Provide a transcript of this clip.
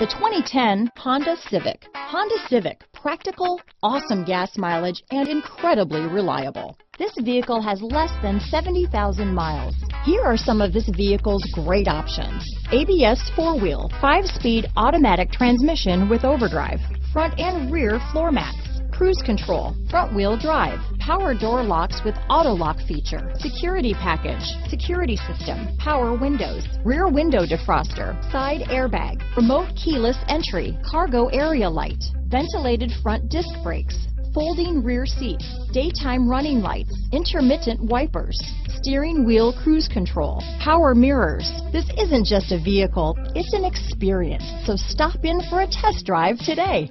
The 2010 Honda Civic. Honda Civic, practical, awesome gas mileage, and incredibly reliable. This vehicle has less than 70,000 miles. Here are some of this vehicle's great options. ABS four-wheel, five-speed automatic transmission with overdrive, front and rear floor mats, cruise control, front wheel drive, power door locks with auto lock feature, security package, security system, power windows, rear window defroster, side airbag, remote keyless entry, cargo area light, ventilated front disc brakes, folding rear seats, daytime running lights, intermittent wipers, steering wheel cruise control, power mirrors. This isn't just a vehicle, it's an experience. So stop in for a test drive today.